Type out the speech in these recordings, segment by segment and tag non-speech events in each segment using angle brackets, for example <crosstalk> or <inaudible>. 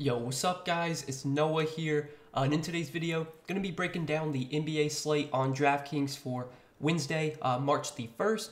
Yo, what's up guys? It's Noah here, uh, and in today's video, going to be breaking down the NBA slate on DraftKings for Wednesday, uh, March the 1st.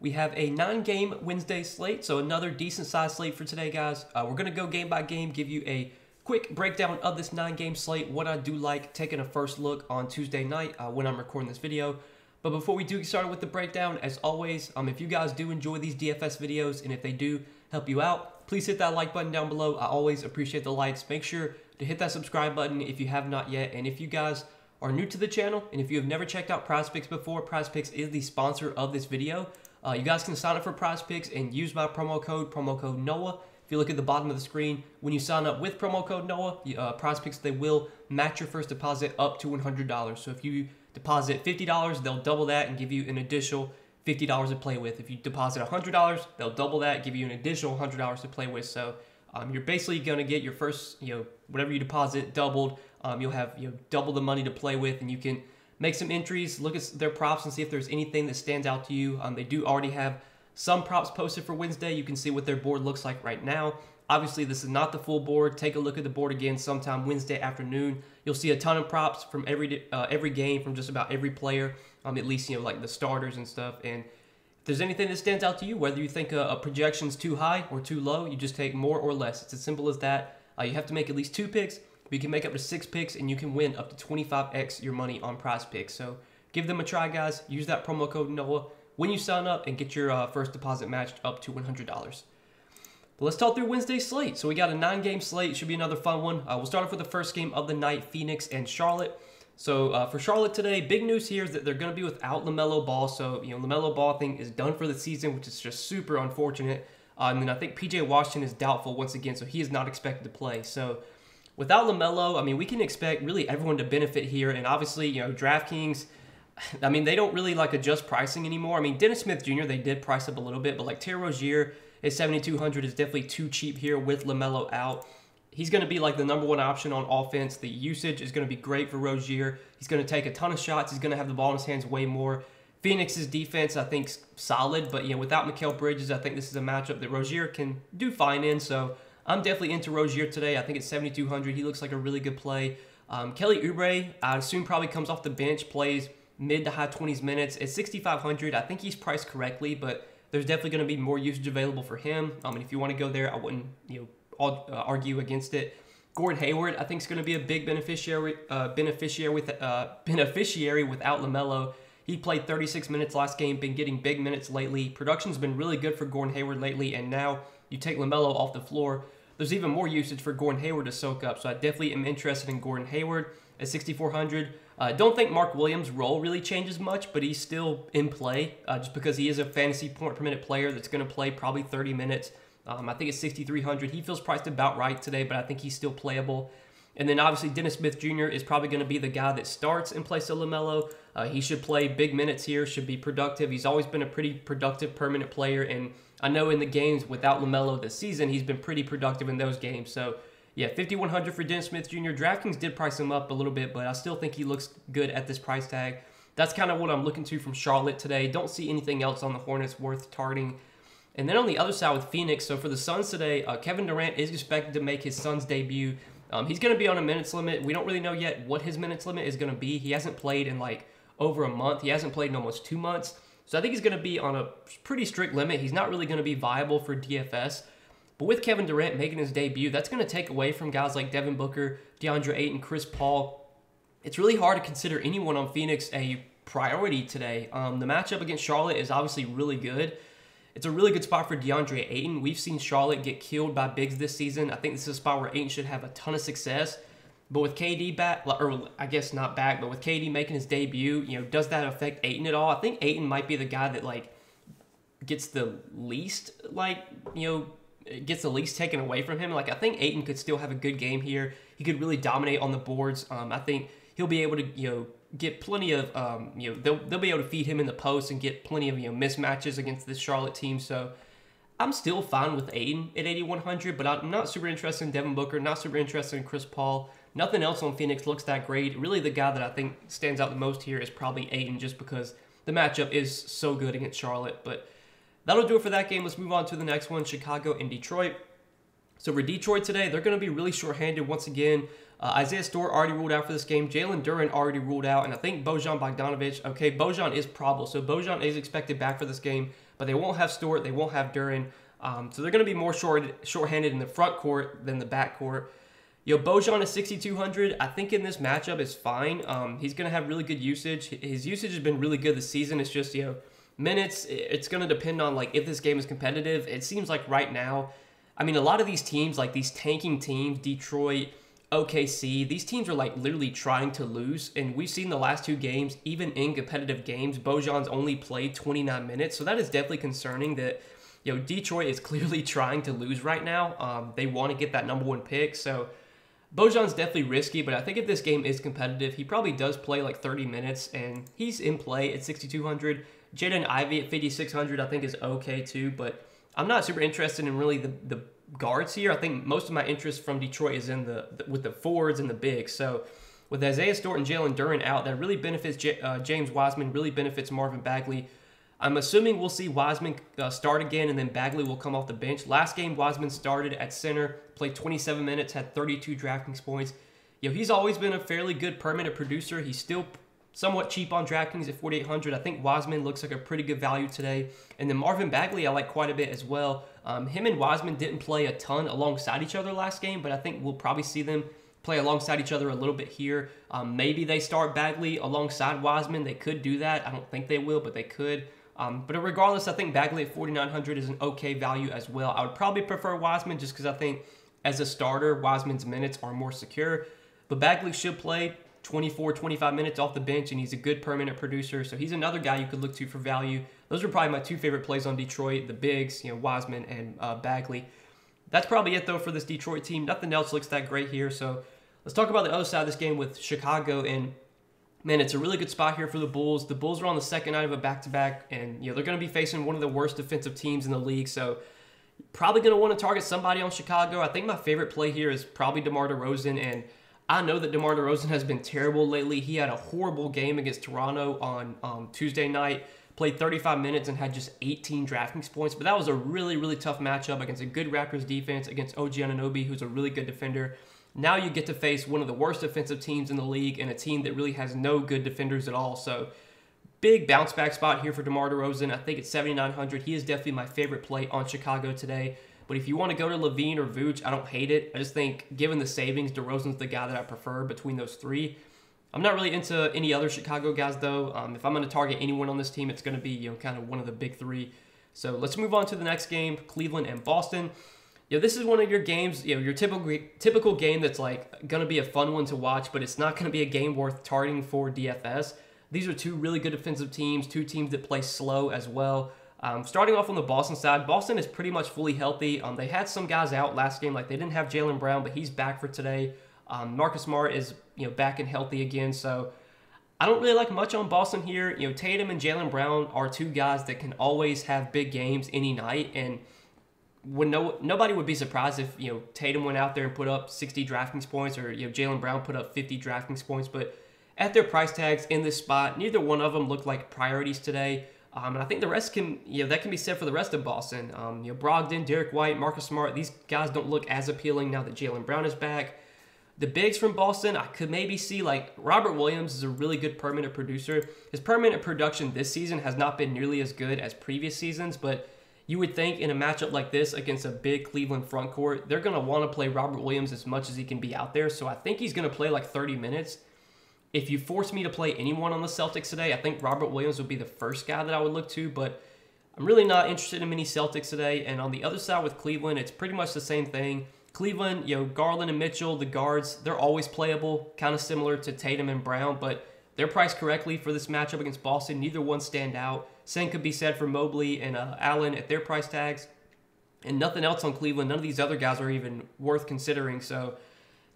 We have a nine-game Wednesday slate, so another decent-sized slate for today, guys. Uh, we're going to go game by game, give you a quick breakdown of this nine-game slate, what I do like, taking a first look on Tuesday night uh, when I'm recording this video. But before we do get started with the breakdown, as always, um, if you guys do enjoy these DFS videos, and if they do help you out, please hit that like button down below. I always appreciate the likes. Make sure to hit that subscribe button if you have not yet. And if you guys are new to the channel and if you have never checked out Prize Picks before, Prize Picks is the sponsor of this video. Uh, you guys can sign up for Prize Picks and use my promo code, promo code NOAH. If you look at the bottom of the screen, when you sign up with promo code NOAH, uh, PrizePicks, they will match your first deposit up to $100. So if you deposit $50, they'll double that and give you an additional $50 to play with. If you deposit $100, they'll double that, give you an additional $100 to play with. So um, you're basically going to get your first, you know, whatever you deposit doubled. Um, you'll have, you know, double the money to play with, and you can make some entries, look at their props, and see if there's anything that stands out to you. Um, they do already have some props posted for Wednesday. You can see what their board looks like right now. Obviously, this is not the full board. Take a look at the board again sometime Wednesday afternoon. You'll see a ton of props from every uh, every game from just about every player, um, at least you know like the starters and stuff. And if there's anything that stands out to you, whether you think a, a projection's too high or too low, you just take more or less. It's as simple as that. Uh, you have to make at least two picks. But you can make up to six picks, and you can win up to 25x your money on Prize Picks. So give them a try, guys. Use that promo code NOAH when you sign up and get your uh, first deposit matched up to $100. But let's talk through Wednesday's slate. So we got a nine-game slate. Should be another fun one. Uh, we'll start off with the first game of the night, Phoenix and Charlotte. So uh, for Charlotte today, big news here is that they're going to be without LaMelo Ball. So, you know, LaMelo Ball thing is done for the season, which is just super unfortunate. Uh, and then I think PJ Washington is doubtful once again, so he is not expected to play. So without LaMelo, I mean, we can expect really everyone to benefit here. And obviously, you know, DraftKings, <sighs> I mean, they don't really like adjust pricing anymore. I mean, Dennis Smith Jr., they did price up a little bit, but like Terry Rozier, his 7,200 is definitely too cheap here with LaMelo out. He's going to be like the number one option on offense. The usage is going to be great for Rozier. He's going to take a ton of shots. He's going to have the ball in his hands way more. Phoenix's defense, I think, solid, but you know, without Mikal Bridges, I think this is a matchup that Rozier can do fine in. So I'm definitely into Rozier today. I think it's 7,200. He looks like a really good play. Um, Kelly Oubre, I assume probably comes off the bench, plays mid to high 20s minutes. At 6,500, I think he's priced correctly, but there's definitely going to be more usage available for him. I mean, if you want to go there, I wouldn't you know argue against it. Gordon Hayward, I think, is going to be a big beneficiary uh, beneficiary with uh, <laughs> beneficiary without Lamelo. He played 36 minutes last game, been getting big minutes lately. Production's been really good for Gordon Hayward lately, and now you take Lamelo off the floor. There's even more usage for Gordon Hayward to soak up. So I definitely am interested in Gordon Hayward at 6,400. I uh, don't think Mark Williams' role really changes much, but he's still in play uh, just because he is a fantasy point per minute player that's going to play probably 30 minutes. Um, I think it's 6,300. He feels priced about right today, but I think he's still playable. And then obviously Dennis Smith Jr. is probably going to be the guy that starts in place of LaMelo. Uh, he should play big minutes here, should be productive. He's always been a pretty productive per minute player, and I know in the games without LaMelo this season, he's been pretty productive in those games. So yeah, 5100 for Dennis Smith Jr. DraftKings did price him up a little bit, but I still think he looks good at this price tag. That's kind of what I'm looking to from Charlotte today. Don't see anything else on the Hornets worth targeting. And then on the other side with Phoenix, so for the Suns today, uh, Kevin Durant is expected to make his Suns debut. Um, he's going to be on a minutes limit. We don't really know yet what his minutes limit is going to be. He hasn't played in like over a month. He hasn't played in almost two months. So I think he's going to be on a pretty strict limit. He's not really going to be viable for DFS. But with Kevin Durant making his debut, that's going to take away from guys like Devin Booker, DeAndre Ayton, Chris Paul. It's really hard to consider anyone on Phoenix a priority today. Um, the matchup against Charlotte is obviously really good. It's a really good spot for DeAndre Ayton. We've seen Charlotte get killed by bigs this season. I think this is a spot where Ayton should have a ton of success. But with KD back, or I guess not back, but with KD making his debut, you know, does that affect Ayton at all? I think Ayton might be the guy that like gets the least like you know gets the least taken away from him. Like I think Ayton could still have a good game here. He could really dominate on the boards. Um, I think he'll be able to you know get plenty of um, you know they'll they'll be able to feed him in the post and get plenty of you know mismatches against this Charlotte team. So I'm still fine with Ayton at 8100, but I'm not super interested in Devin Booker. Not super interested in Chris Paul. Nothing else on Phoenix looks that great. Really, the guy that I think stands out the most here is probably Ayton, just because the matchup is so good against Charlotte. But That'll do it for that game. Let's move on to the next one Chicago and Detroit. So for Detroit today, they're going to be really short-handed once again. Uh, Isaiah Stewart already ruled out for this game. Jalen Duren already ruled out. And I think Bojan Bogdanovic, okay, Bojan is probable. So Bojan is expected back for this game, but they won't have Stewart. They won't have Duren. Um, so they're going to be more short, short-handed in the front court than the back court. Yo, Bojan is 6,200. I think in this matchup is fine. Um, he's going to have really good usage. His usage has been really good this season. It's just, you know, minutes. It's going to depend on, like, if this game is competitive. It seems like right now, I mean, a lot of these teams, like these tanking teams, Detroit, OKC, these teams are like literally trying to lose. And we've seen the last two games, even in competitive games, Bojan's only played 29 minutes. So that is definitely concerning that, you know, Detroit is <laughs> clearly trying to lose right now. Um, they want to get that number one pick. So Bojan's definitely risky, but I think if this game is competitive, he probably does play like 30 minutes and he's in play at 6,200. Jaden Ivey at 5,600 I think is okay too, but I'm not super interested in really the, the guards here. I think most of my interest from Detroit is in the, the with the forwards and the bigs. So with Isaiah Stewart and Jalen Duren out, that really benefits J, uh, James Wiseman, really benefits Marvin Bagley. I'm assuming we'll see Wiseman uh, start again, and then Bagley will come off the bench. Last game, Wiseman started at center, played 27 minutes, had 32 DraftKings points. You know, he's always been a fairly good per minute producer. He's still somewhat cheap on DraftKings at 4,800. I think Wiseman looks like a pretty good value today. And then Marvin Bagley, I like quite a bit as well. Um, him and Wiseman didn't play a ton alongside each other last game, but I think we'll probably see them play alongside each other a little bit here. Um, maybe they start Bagley alongside Wiseman. They could do that. I don't think they will, but they could. Um, but regardless, I think Bagley at 4,900 is an okay value as well. I would probably prefer Wiseman just because I think as a starter, Wiseman's minutes are more secure. But Bagley should play 24, 25 minutes off the bench, and he's a good per minute producer. So he's another guy you could look to for value. Those are probably my two favorite plays on Detroit, the bigs, you know, Wiseman and uh, Bagley. That's probably it, though, for this Detroit team. Nothing else looks that great here. So let's talk about the other side of this game with Chicago. And, man, it's a really good spot here for the Bulls. The Bulls are on the second night of a back-to-back, and, you know, they're going to be facing one of the worst defensive teams in the league. So probably going to want to target somebody on Chicago. I think my favorite play here is probably DeMar DeRozan, and I know that DeMar DeRozan has been terrible lately. He had a horrible game against Toronto on um, Tuesday night played 35 minutes and had just 18 DraftKings points. But that was a really, really tough matchup against a good Raptors defense, against OG Anunoby, who's a really good defender. Now you get to face one of the worst defensive teams in the league and a team that really has no good defenders at all. So big bounce back spot here for DeMar DeRozan. I think it's 7,900. He is definitely my favorite play on Chicago today. But if you want to go to LaVine or Vooch, I don't hate it. I just think given the savings, DeRozan's the guy that I prefer between those three. I'm not really into any other Chicago guys though. Um, if I'm going to target anyone on this team, it's going to be you know kind of one of the big three. So let's move on to the next game: Cleveland and Boston. You know, this is one of your games, you know, your typical typical game that's like going to be a fun one to watch, but it's not going to be a game worth targeting for DFS. These are two really good defensive teams, two teams that play slow as well. Um, starting off on the Boston side, Boston is pretty much fully healthy. Um, they had some guys out last game, like they didn't have Jaylen Brown, but he's back for today. Um, Marcus Smart is you know back and healthy again, so I don't really like much on Boston here. You know, Tatum and Jalen Brown are two guys that can always have big games any night, and when no nobody would be surprised if you know Tatum went out there and put up 60 DraftKings points, or you know Jaylen Brown put up 50 DraftKings points, but at their price tags in this spot, neither one of them look like priorities today. Um, and I think the rest can, you know, that can be said for the rest of Boston. Um, you know, Brogdon, Derrick White, Marcus Smart, these guys don't look as appealing now that Jaylen Brown is back. The bigs from Boston, I could maybe see like Robert Williams is a really good per minute producer. His per minute production this season has not been nearly as good as previous seasons, but you would think in a matchup like this against a big Cleveland front court, they're going to want to play Robert Williams as much as he can be out there. So I think he's going to play like 30 minutes. If you force me to play anyone on the Celtics today, I think Robert Williams would be the first guy that I would look to, but I'm really not interested in many Celtics today. And on the other side with Cleveland, it's pretty much the same thing. Cleveland, you know, Garland and Mitchell, the guards, they're always playable, kind of similar to Tatum and Brown, but they're priced correctly for this matchup against Boston. Neither one stand out. Same could be said for Mobley and uh, Allen at their price tags. And nothing else on Cleveland. None of these other guys are even worth considering. So,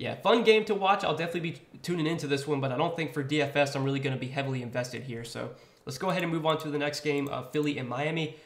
yeah, fun game to watch. I'll definitely be tuning into this one, but I don't think for DFS I'm really going to be heavily invested here. So, let's go ahead and move on to the next game uh, Philly and Miami.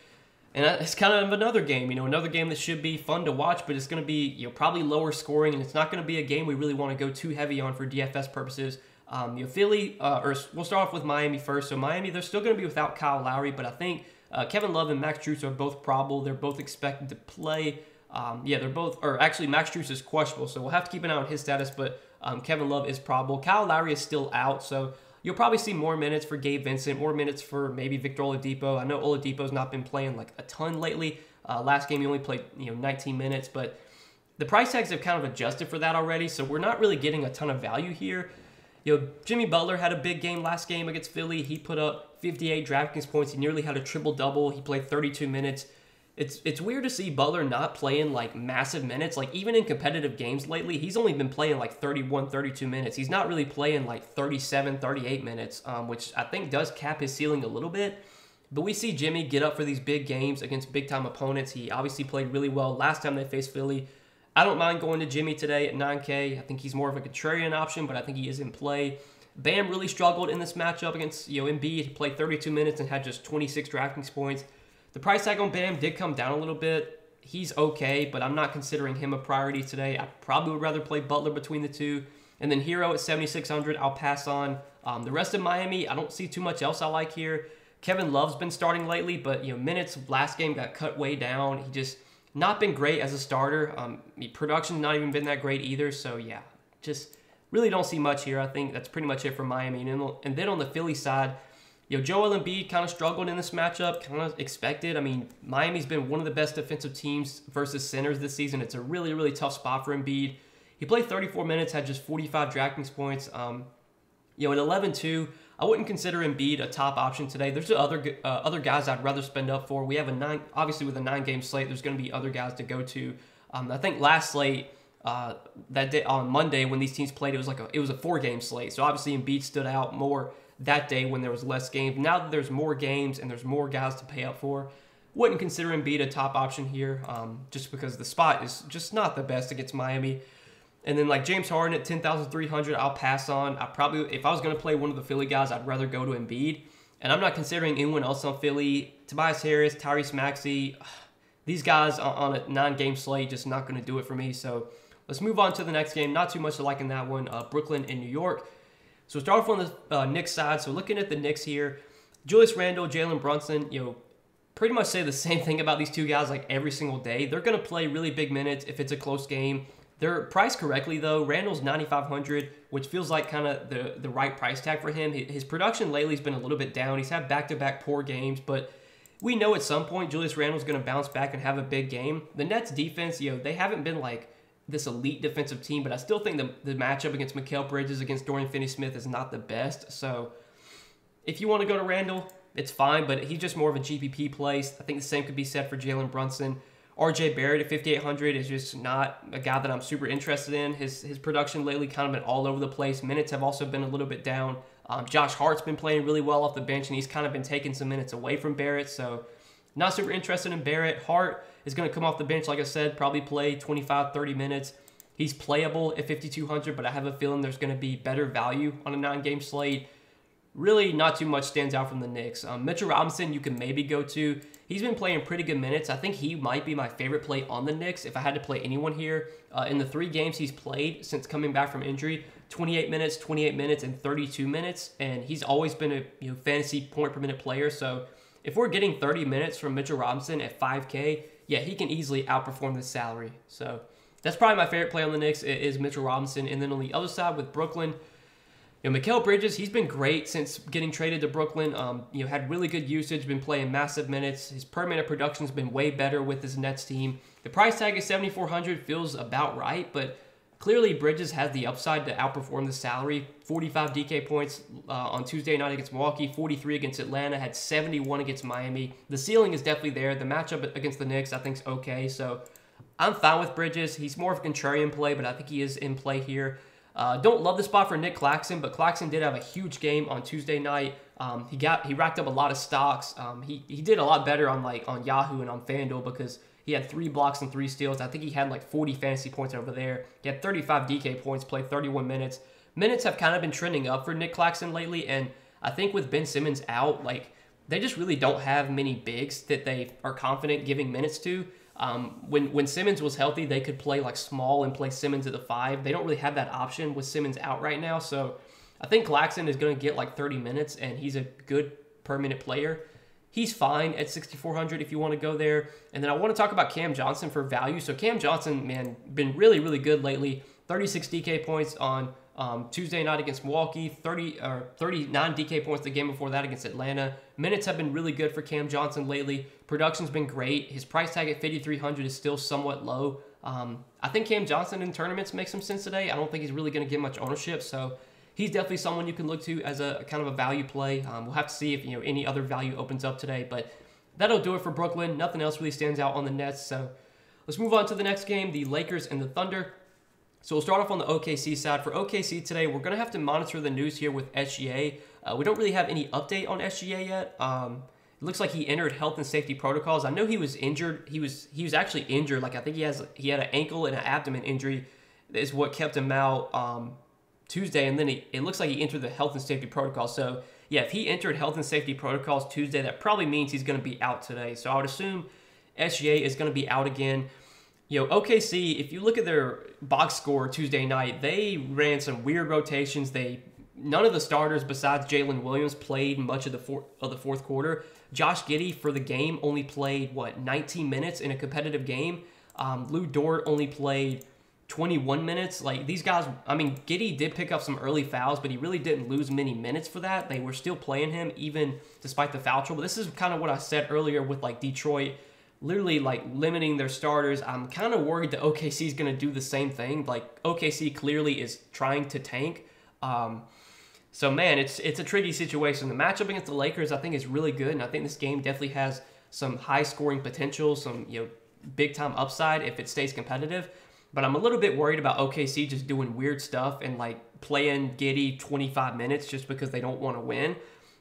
And it's kind of another game, you know, another game that should be fun to watch, but it's going to be, you know, probably lower scoring, and it's not going to be a game we really want to go too heavy on for DFS purposes. Um, you know, Philly, uh, or we'll start off with Miami first. So Miami, they're still going to be without Kyle Lowry, but I think uh, Kevin Love and Max Strus are both probable. They're both expected to play. Um, yeah, they're both, or actually, Max Strus is questionable, so we'll have to keep an eye on his status. But um, Kevin Love is probable. Kyle Lowry is still out, so you'll probably see more minutes for Gabe Vincent, more minutes for maybe Victor Oladipo. I know Oladipo's not been playing like a ton lately. Uh, last game he only played you know 19 minutes, but the price tags have kind of adjusted for that already, so we're not really getting a ton of value here. You know, Jimmy Butler had a big game last game against Philly. He put up 58 DraftKings points. He nearly had a triple double. He played 32 minutes. It's it's weird to see Butler not playing like massive minutes. Like even in competitive games lately, he's only been playing like 31, 32 minutes. He's not really playing like 37, 38 minutes, um, which I think does cap his ceiling a little bit. But we see Jimmy get up for these big games against big time opponents. He obviously played really well last time they faced Philly. I don't mind going to Jimmy today at 9K. I think he's more of a contrarian option, but I think he is in play. Bam really struggled in this matchup against you know Embiid. He played 32 minutes and had just 26 DraftKings points. The price tag on Bam did come down a little bit. He's okay, but I'm not considering him a priority today. I probably would rather play Butler between the two. And then Herro at 7,600, I'll pass on. Um, the rest of Miami, I don't see too much else I like here. Kevin Love's been starting lately, but you know minutes last game got cut way down. He just not been great as a starter. Um, production's not even been that great either. So yeah, just really don't see much here. I think that's pretty much it for Miami. And, and then on the Philly side, know, Joel Embiid kind of struggled in this matchup, kind of expected. I mean, Miami's been one of the best defensive teams versus centers this season. It's a really, really tough spot for Embiid. He played 34 minutes, had just 45 DraftKings points. Um, you know, at 11-2, I wouldn't consider Embiid a top option today. There's other uh, other guys I'd rather spend up for. We have a nine, obviously with a nine game slate. There's going to be other guys to go to. Um, I think last slate uh, that day on Monday when these teams played, it was like a it was a four game slate. So obviously Embiid stood out more that day when there was less games. Now that there's more games and there's more guys to pay up for, wouldn't consider Embiid a top option here, um, just because the spot is just not the best against Miami. And then like James Harden at 10,300, I'll pass on. I probably, if I was going to play one of the Philly guys, I'd rather go to Embiid. And I'm not considering anyone else on Philly. Tobias Harris, Tyrese Maxey, <sighs> these guys on a nine-game slate just not going to do it for me. So let's move on to the next game. Not too much to like in that one. Uh, Brooklyn and New York. So start off on the uh, Knicks side. So looking at the Knicks here, Julius Randle, Jalen Brunson, you know, pretty much say the <laughs> same thing about these two guys like every single day. They're going to play really big minutes if it's a close game. They're priced correctly though. Randle's 9,500, which feels like kind of the the right price tag for him. His production lately has been a little bit down. He's had back-to-back poor games, but we know at some point Julius Randle's going to bounce back and have a big game. The Nets defense, you know, they haven't been like this elite defensive team, but I still think the, the matchup against Mikal Bridges against Dorian Finney-Smith is not the best. So if you want to go to Randle, it's fine, but he's just more of a GPP place. I think the same could be said for Jalen Brunson. RJ Barrett at 5,800 is just not a guy that I'm super interested in. His his production lately kind of been all over the place. Minutes have also been a little bit down. Um, Josh Hart's been playing really well off the bench, and he's kind of been taking some minutes away from Barrett. So, not super interested in Barrett. Hart is going to come off the bench, like I said, probably play 25, 30 minutes. He's playable at 5,200, but I have a feeling there's going to be better value on a nine game slate really not too much stands out from the Knicks. Um, Mitchell Robinson, you can maybe go to. He's been playing pretty good minutes. I think he might be my favorite play on the Knicks if I had to play anyone here. Uh, in the three games he's played since coming back from injury, 28 minutes, 28 minutes, and 32 minutes, and he's always been a you know fantasy point per minute player. So if we're getting 30 minutes from Mitchell Robinson at 5K, yeah, he can easily outperform the salary. So that's probably my favorite play on the Knicks is Mitchell Robinson. And then on the other side with Brooklyn, you know, Mikal Bridges, he's been great since getting traded to Brooklyn. Um, you know, had really good usage, been playing massive minutes. His per minute production's been way better with his Nets team. The price tag is 7400 feels about right, but clearly Bridges has the upside to outperform the salary. 45 DK points uh, on Tuesday night against Milwaukee, 43 against Atlanta, had 71 against Miami. The ceiling is definitely there. The matchup against the Knicks, I think, is okay. So I'm fine with Bridges. He's more of a contrarian play, but I think he is in play here. Uh, don't love the spot for Nic Claxton, but Claxton did have a huge game on Tuesday night. Um, he got he racked up a lot of stocks. Um, he he did a lot better on like on Yahoo and on FanDuel because he had three blocks and three steals. I think he had like 40 fantasy points over there. He had 35 DK points, played 31 minutes. Minutes have kind of been trending up for Nic Claxton lately, and I think with Ben Simmons out, like they just really don't have many bigs that they are confident giving minutes to. Um, when when Simmons was healthy, they could play like small and play Simmons at the five. They don't really have that option with Simmons out right now. So I think Claxton is going to get like 30 minutes, and he's a good per minute player. he's fine at 6,400 if you want to go there. And then I want to talk about Cam Johnson for value. So Cam Johnson, man, been really, really good lately. 36 DK points on um, Tuesday night against Milwaukee, 30 or 39 DK points the game before that against Atlanta. Minutes have been really good for Cam Johnson lately. Production's been great. His price tag at 5,300 is still somewhat low. Um, I think Cam Johnson in tournaments makes some sense today. I don't think he's really going to get much ownership, so he's definitely someone you can look to as a kind of a value play. Um, we'll have to see if you know any other value opens up today, but that'll do it for Brooklyn. Nothing else really stands out on the Nets. So let's move on to the next game, the Lakers and the Thunder. So we'll start off on the OKC side. For OKC today, we're going to have to monitor the news here with SGA. Uh, we don't really have any update on SGA yet. Um, it looks like he entered health and safety protocols. I know he was injured. He was he was actually injured. Like I think he has he had an ankle and an abdomen injury. Is what kept him out. Um, Tuesday, and then he, it looks like he entered the health and safety protocol. So, yeah, if he entered health and safety protocols Tuesday, that probably means he's going to be out today. So, I would assume SGA is going to be out again. You know, OKC, if you look at their box score Tuesday night, they ran some weird rotations. They none of the starters besides Jalen Williams played much of the four, of the fourth quarter. Josh Giddey for the game only played what 19 minutes in a competitive game. Um, Lu Dort only played 21 minutes. Like these guys, I mean, Giddey did pick up some early fouls, but he really didn't lose many minutes for that. They were still playing him even despite the foul trouble. This is kind of what I said earlier with like Detroit literally like limiting their starters. I'm kind of worried that OKC is going to do the same thing. Like OKC clearly is trying to tank. Um, so man, it's it's a tricky situation. The matchup against the Lakers, I think, is really good, and I think this game definitely has some high scoring potential, some you know big time upside if it stays competitive. But I'm a little bit worried about OKC just doing weird stuff and like playing Giddey 25 minutes just because they don't want to win.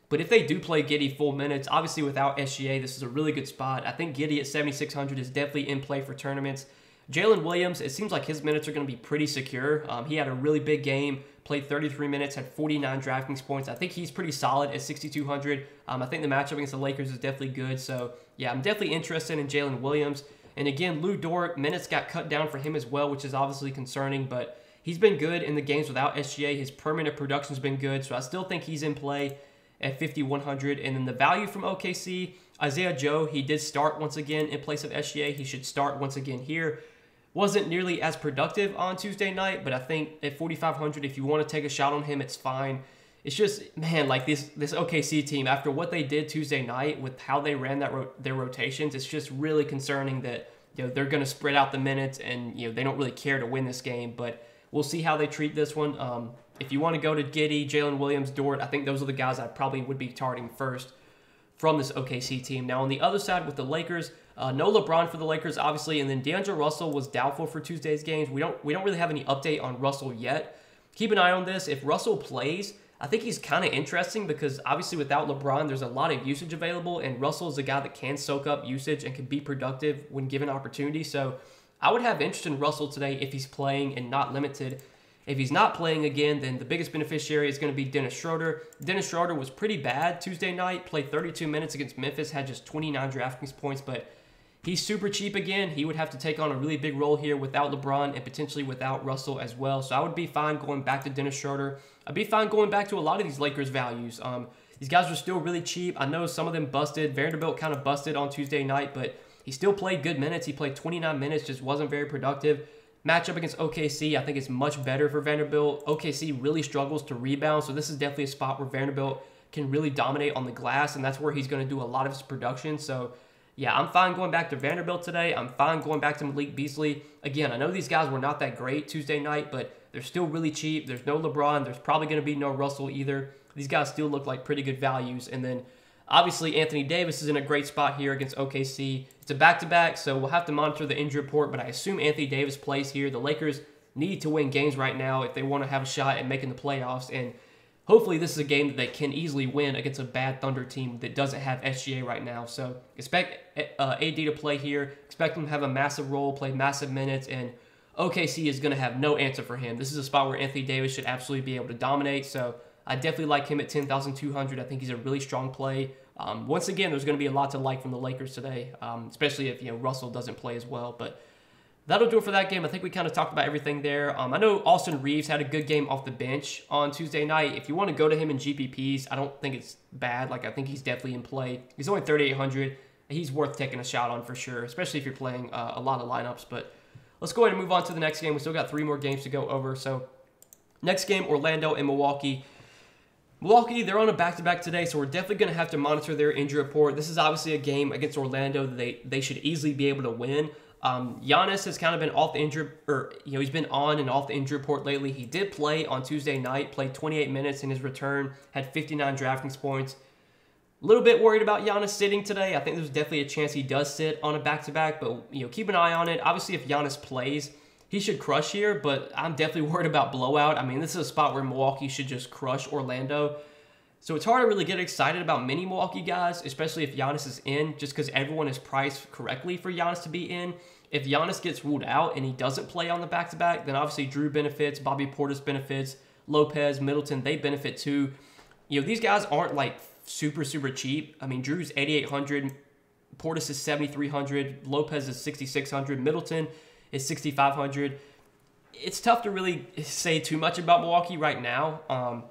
But if they do play Giddey full minutes, obviously without SGA, this is a really good spot. I think Giddey at 7,600 is definitely in play for tournaments. Jalen Williams, it seems like his minutes are going to be pretty secure. Um, he had a really big game, played 33 minutes, had 49 DraftKings points. I think he's pretty solid at 6,200. Um, I think the matchup against the Lakers is definitely good. So, yeah, I'm definitely interested in Jalen Williams. And again, Lu Dort, minutes got cut down for him as well, which is obviously concerning, but he's been good in the games without SGA. His per minute production's been good, so I still think he's in play at 5,100. And then the value from OKC, Isaiah Joe, he did start once again in place of SGA. He should start once again here. Wasn't nearly as productive on Tuesday night, but I think at 4,500, if you want to take a shot on him, it's fine it's just man like this this OKC team after what they did Tuesday night with how they ran that ro- their rotations it's just really concerning that you know they're going to spread out the minutes and you know they don't really care to win this game but we'll see how they treat this one. Um, if you want to go to Giddey, Jalen Williams Dort I think those are the guys I probably would be targeting first from this OKC team. Now on the other side with the Lakers uh, no LeBron for the Lakers obviously and then D'Angelo Russell was doubtful for Tuesday's games. We don't we don't really have any update on Russell yet. Keep an eye on this. If Russell plays I think he's kind of interesting because obviously without LeBron, there's a lot of usage available, and Russell is a guy that can soak up usage and can be productive when given opportunity. So I would have interest in Russell today if he's playing and not limited. If he's not playing again, then the biggest beneficiary is going to be Dennis Schroeder. Dennis Schroeder was pretty bad Tuesday night, played 32 minutes against Memphis, had just 29 DraftKings points, but he's super cheap again. He would have to take on a really big role here without LeBron and potentially without Russell as well. So I would be fine going back to Dennis Schroeder. I'd be fine going back to a lot of these Lakers values. Um, these guys are still really cheap. I know some of them busted. Vanderbilt kind of busted on Tuesday night, but he still played good minutes. He played 29 minutes, just wasn't very productive. Matchup against OKC, I think it's much better for Vanderbilt. OKC really struggles to rebound, so this is definitely a spot where Vanderbilt can really dominate on the glass, and that's where he's going to do a lot of his production. So, yeah, I'm fine going back to Vanderbilt today. I'm fine going back to Malik Beasley. Again, I know these guys were not that great Tuesday night, but they're still really cheap. There's no LeBron. There's probably going to be no Russell either. These guys still look like pretty good values. And then obviously Anthony Davis is in a great spot here against OKC. It's a back-to-back, so we'll have to monitor the injury report, but I assume Anthony Davis plays here. The Lakers need to win games right now if they want to have a shot at making the playoffs. And hopefully this is a game that they can easily win against a bad Thunder team that doesn't have SGA right now. So expect uh, AD to play here. Expect him to have a massive role, play massive minutes, and – OKC is going to have no answer for him. This is a spot where Anthony Davis should absolutely be able to dominate. So I definitely like him at 10,200. I think he's a really strong play. Um, once again, there's going to be a lot to like from the Lakers today, um, especially if you know Russell doesn't play as well. But that'll do it for that game. I think we kind of talked about everything there. Um, I know Austin Reaves had a good game off the bench on Tuesday night. If you want to go to him in GPPs, I don't think it's bad. Like I think he's definitely in play. He's only 3,800. He's worth taking a shot on for sure, especially if you're playing uh, a lot of lineups. But let's go ahead and move on to the next game. We still got three more games to go over. So next game, Orlando and Milwaukee. Milwaukee, they're on a back-to-back today, so we're definitely going to have to monitor their injury report. This is obviously a game against Orlando that they, they should easily be able to win. Um, Giannis has kind of been off the injury, or you know, he's been on and off the injury report lately. He did play on Tuesday night, played 28 minutes in his return, had 59 DraftKings points. A little bit worried about Giannis sitting today. I think there's definitely a chance he does sit on a back-to-back, but you know, keep an eye on it. Obviously, if Giannis plays, he should crush here, but I'm definitely <laughs> worried about blowout. I mean, this is a spot where Milwaukee should just crush Orlando. So it's hard to really get excited about many Milwaukee guys, especially if Giannis is in, just because everyone is priced correctly for Giannis to be in. If Giannis gets ruled out and he doesn't play on the back to back, then obviously Jrue benefits, Bobby Portis benefits, Lopez, Middleton, they benefit too. You know, these guys aren't like super, super cheap. I mean, Jrue's 8,800, Portis is 7,300, Lopez is 6,600, Middleton is 6,500. It's tough to really <laughs> say too much about Milwaukee right now. Um,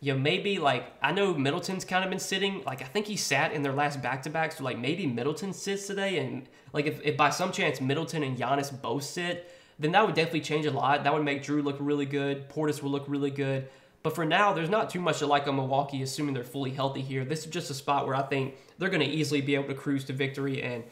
you know, maybe like I know Middleton's kind of been sitting. Like I think he sat in their last back to back. So like maybe Middleton sits today, and like if, if by some chance Middleton and Giannis both sit, then that would definitely change a lot. That would make Jrue look really good. Portis would look really good. But for now, there's not too much to like on Milwaukee, assuming they're fully healthy here. This is just a spot where I think they're going to easily be able to cruise to victory. And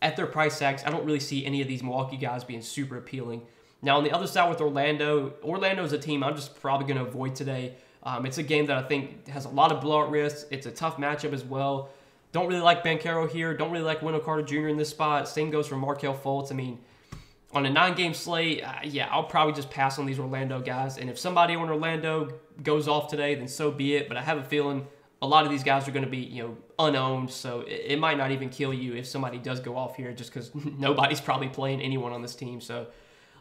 at their price tags, I don't really see any of these Milwaukee guys being super appealing. Now, on the other side with Orlando, Orlando is a team I'm just probably going to avoid today. Um, it's a game that I think has a lot of blowout risks. It's a tough matchup as well. Don't really like Banchero here. Don't really like Wendell Carter Jr. in this spot. Same goes for Markelle Fultz. I mean, on a nine-game slate, uh, yeah, I'll probably just pass on these Orlando guys. And if somebody on Orlando goes off today, then so be it. But I have a feeling a lot of these guys are going to be, you know, unowned. So it, it might not even kill you if somebody does go off here, just because <laughs> nobody's probably playing anyone on this team. So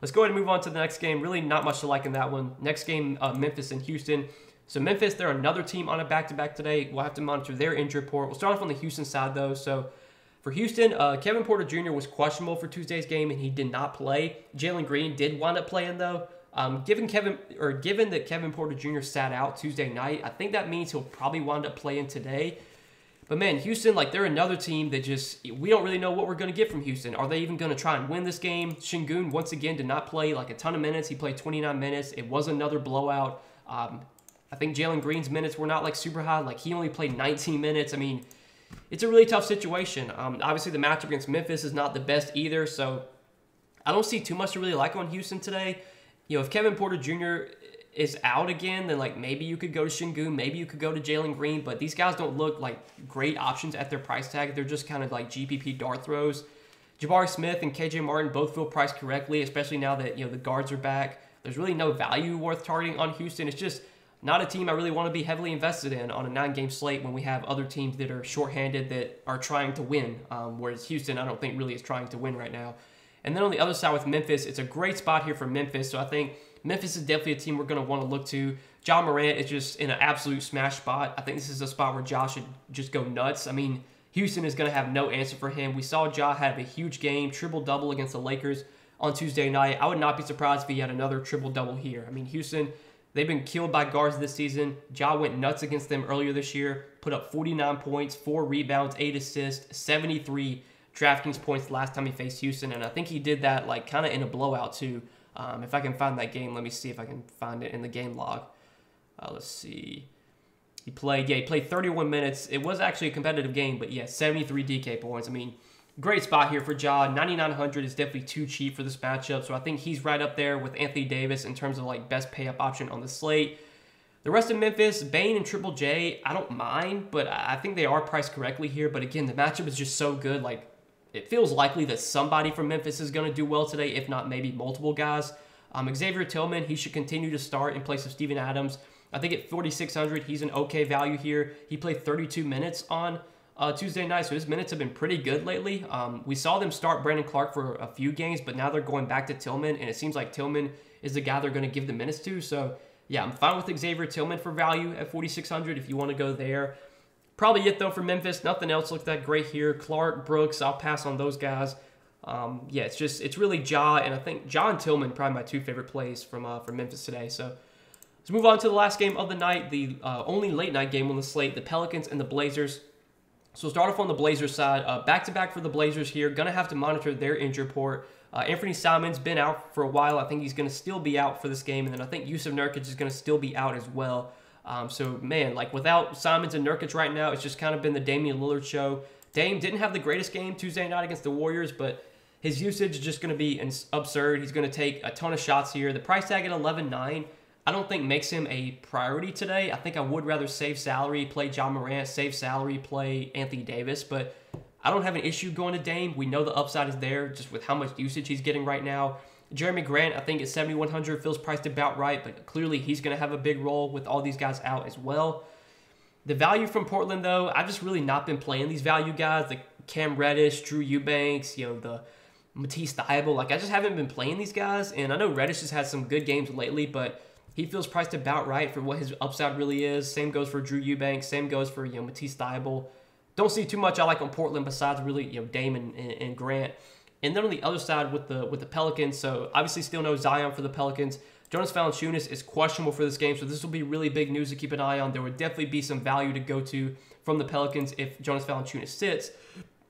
let's go ahead and move on to the next game. Really, not much to like in that one. Next game, uh, Memphis and Houston. So Memphis, they're another team on a back-to-back today. We'll have to monitor their injury report. We'll start off on the Houston side, though. So for Houston, uh, Kevin Porter Jr. was questionable for Tuesday's game, and he did not play. Jalen Green did wind up playing, though. Um, given Kevin or given that Kevin Porter Jr. sat out Tuesday night, I think that means he'll probably wind up playing today. But man, Houston, like they're another team that just we don't really know what we're going to get from Houston. Are they even going to try and win this game? Sengun once again did not play like a ton of minutes. He played 29 minutes. It was another blowout. Um, I think Jalen Green's minutes were not like super high. Like he only played 19 minutes. I mean, it's a really tough situation. Um, obviously, the matchup against Memphis is not the best either. So I don't see too much to really like on Houston today. You know, if Kevin Porter Jr. is out again, then like maybe you could go to Sengun, maybe you could go to Jalen Green, but these guys don't look like great options at their price tag. They're just kind of like GPP dart throws. Jabari Smith and KJ Martin both feel priced correctly, especially now that you know the guards are back. There's really no value worth targeting on Houston. It's just not a team I really want to be heavily invested in on a nine game slate when we have other teams that are shorthanded that are trying to win. Um, whereas Houston, I don't think really is trying to win right now. And then on the other side with Memphis, it's a great spot here for Memphis. So I think Memphis is definitely a team we're going to want to look to. Ja Morant is just in an absolute smash spot. I think this is a spot where Josh should just go nuts. I mean, Houston is going to have no answer for him. We saw Ja have a huge game, triple double against the Lakers on Tuesday night. I would not be surprised if he had another triple double here. I mean, Houston They've been killed by guards this season. Ja went nuts against them earlier this year, put up 49 points, four rebounds, eight assists, 73 DraftKings points last time he faced Houston, and I think he did that like kind of in a blowout too. Um, if I can find that game, let me see if I can find it in the game log. Uh, let's see. He played, yeah, he played 31 minutes. It was actually a competitive game, but yeah, 73 DK points. I mean, Great spot here for Ja. 9,900 is definitely too cheap for this matchup, so I think he's right up there with Anthony Davis in terms of like best pay up option on the slate. The rest of Memphis, Bane and Triple J, I don't mind, but I think they are priced correctly here. But again, the matchup is just so good. Like, it feels likely that somebody from Memphis is going to do well today, if not maybe multiple guys. Um, Xavier Tillman, he should continue to start in place of Steven Adams. I think at 4,600, he's an okay value here. He played 32 minutes on uh, Tuesday night, so his minutes have been pretty good lately. Um, we saw them start Brandon Clarke for a few games, but now they're going back to Tillman, and it seems like Tillman is the guy they're going to give the minutes to. So, yeah, I'm fine with Xavier Tillman for value at 4,600 if you want to go there. Probably it, though, for Memphis. Nothing else looked that great here. Clarke, Brooks, I'll pass on those guys. Um, yeah, it's just it's really Ja and I think John Tillman probably my two favorite plays from uh, from Memphis today. So let's move on to the last game of the night, the uh, only late night game on the slate, the Pelicans and the Blazers. So start off on the Blazers side, back to back for the Blazers here. Gonna have to monitor their injury report. Uh, Anfernee Simons been out for a while. I think he's going to still be out for this game, and then I think Jusuf Nurkic is going to still be out as well. Um, so man, like without Simons and Nurkic right now, it's just kind of been the Damian Lillard show. Dame didn't have the greatest game Tuesday night against the Warriors, but his usage is just going to be absurd. He's going to take a ton of shots here. The price tag at 11.9, I don't think makes him a priority today. I think I would rather save salary, play Ja Morant, save salary, play Anthony Davis, but I don't have an issue going to Dame. We know the upside is there just with how much usage he's getting right now. Jerami Grant, I think at 7,100 feels priced about right, but clearly he's going to have a big role with all these guys out as well. The value from Portland, though, I've just really not been playing these value guys, like Cam Reddish, Drew Eubanks, you know, the Matisse Thybulle. Like, I just haven't been playing these guys, and I know Reddish has had some good games lately, but he feels priced about right for what his upside really is. Same goes for Drew Eubanks. Same goes for, you know, Matisse Thybulle. Don't see too much I like on Portland besides really you know Damon and, and Grant. And then on the other side with the with the Pelicans, so obviously still no Zion for the Pelicans. Jonas Valanciunas is questionable for this game, so this will be really big news to keep an eye on. There would definitely be some value to go to from the Pelicans if Jonas Valanciunas sits.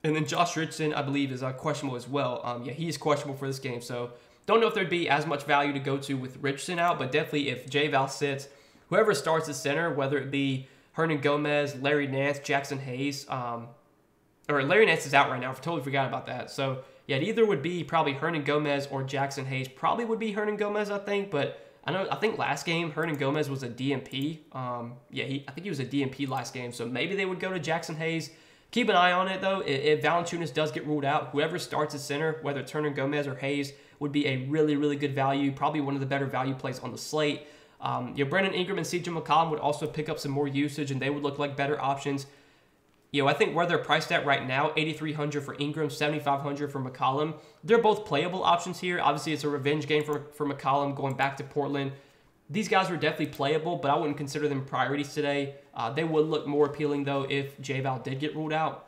And then Josh Richardson, I believe, is uh, questionable as well. Um, yeah, he is questionable for this game, so don't know if there'd be as much value to go to with Richardson out, but definitely if J Val sits, whoever starts at center, whether it be Hernangomez, Larry Nance, Jaxson Hayes. Um, or Larry Nance is out right now. I totally forgot about that. So yeah, it either would be probably Hernangomez or Jaxson Hayes. Probably would be Hernangomez, I think. But I know I think last game Hernangomez was a DNP. Um, yeah, he, I think he was a DNP last game. So maybe they would go to Jaxson Hayes. Keep an eye on it though. If, if does get ruled out, whoever starts at center, whether it's Hernangomez or Hayes, would be a really really good value. Probably one of the better value plays on the slate. Um, you know, Brandon Ingram and CJ McCollum would also pick up some more usage, and they would look like better options. You know, I think where they're priced at right now, 8,300 for Ingram, 7,500 for McCollum. They're both playable options here. Obviously, it's a revenge game for, for McCollum going back to Portland. These guys are definitely playable, but I wouldn't consider them priorities today. Uh, they would look more appealing, though, if J-Val did get ruled out.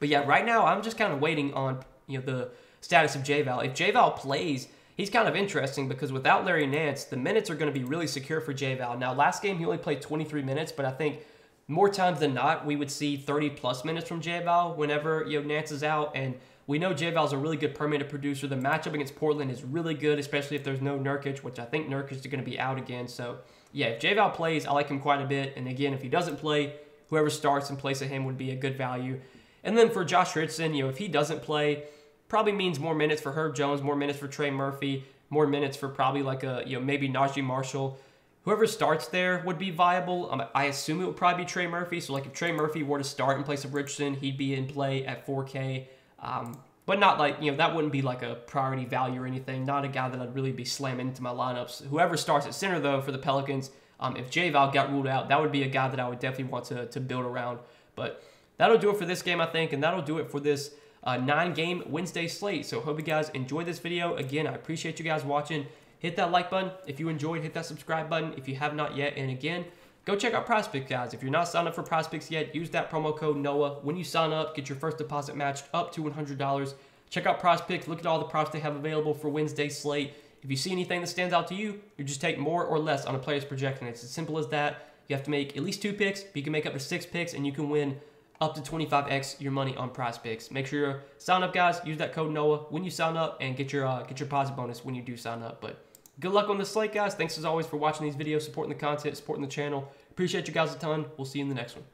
But yeah, right now, I'm just kind of waiting on you know the status of J-Val. If J-Val plays – he's kind of interesting because without Larry Nance, the minutes are going to be really secure for J Val. Now, last game he only played 23 minutes, but I think more times than not we would see 30 plus minutes from J Val whenever you know Nance is out, and we know J Val is a really good per minute producer. The matchup against Portland is really good, especially if there's no Nurkic, which I think Nurkic is going to be out again. So yeah, if J Val plays, I like him quite a bit. And again, if he doesn't play, whoever starts in place of him would be a good value. And then for Josh Richardson, you know, if he doesn't play, probably means more minutes for Herb Jones, more minutes for Trey Murphy, more minutes for probably like a, you know, maybe Naji Marshall. Whoever starts there would be viable. Um, I assume it would probably be Trey Murphy. So, like, if Trey Murphy were to start in place of Richardson, he'd be in play at 4K. Um, but not like, you know, that wouldn't be like a priority value or anything. Not a guy that I'd really be slamming into my lineups. Whoever starts at center, though, for the Pelicans, um, if J Val got ruled out, that would be a guy that I would definitely want to, to build around. But that'll do it for this game, I think, and that'll do it for this uh, nine game Wednesday slate. So hope you guys enjoyed this video. Again, I appreciate you guys watching. Hit that like button if you enjoyed. Hit that subscribe button if you have not yet. And again, go check out PrizePicks, guys. If you're not signed up for PrizePicks yet, use that promo code NOAH. When you sign up, get your first deposit matched up to $100. Check out PrizePicks. Look at all the props they have available for Wednesday slate. If you see anything that stands out to you, you just take more or less on a player's projection. It's as simple as that. You have to make at least two picks, but you can make up to six picks, and you can win up to 25x your money on PrizePicks. Make sure you sign up, guys. Use that code NOAH when you sign up, and get your uh, get your deposit bonus when you do sign up. But good luck on the slate, guys. Thanks as always for watching these videos, supporting the content, supporting the channel. Appreciate you guys a ton. We'll see you in the next one.